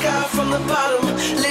sky from the bottom,